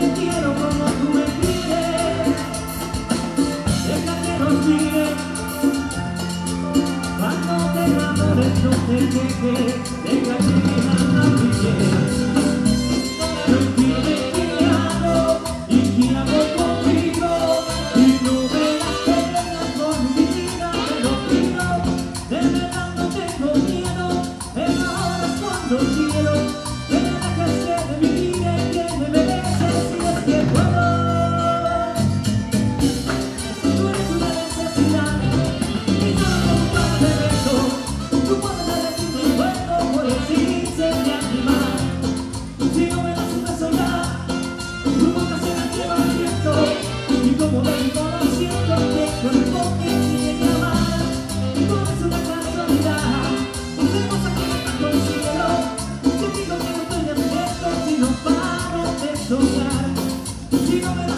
Te quiero como tú me dices, deja que nos siga, cuando te amores no te dejes, deja que She